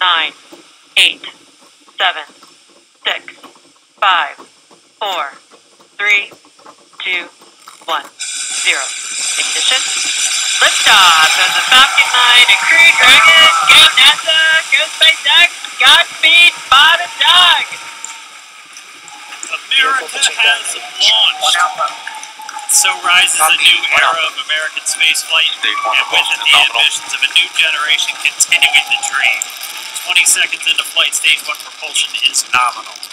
nine, eight, seven, six, five, four, three, two, one, zero. Ignition. Liftoff of the Falcon 9 and Crew Dragon. Go NASA. Go SpaceX. Godspeed. Bada dog. America has launched. So rises a new era of American spaceflight, and with it the ambitions of a new generation continuing the dream. 20 seconds into flight, stage one propulsion is nominal.